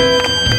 No,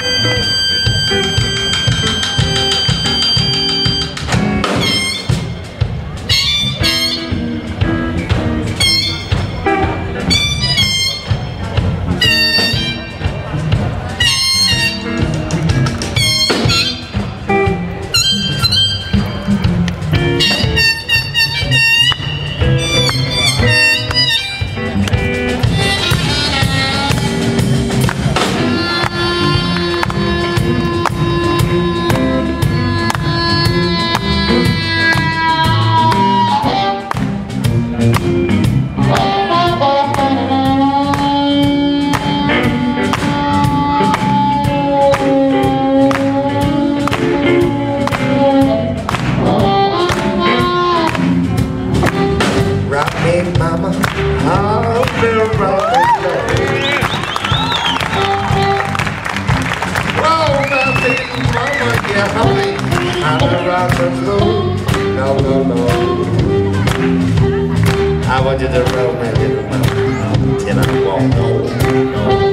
I to little till I no, no.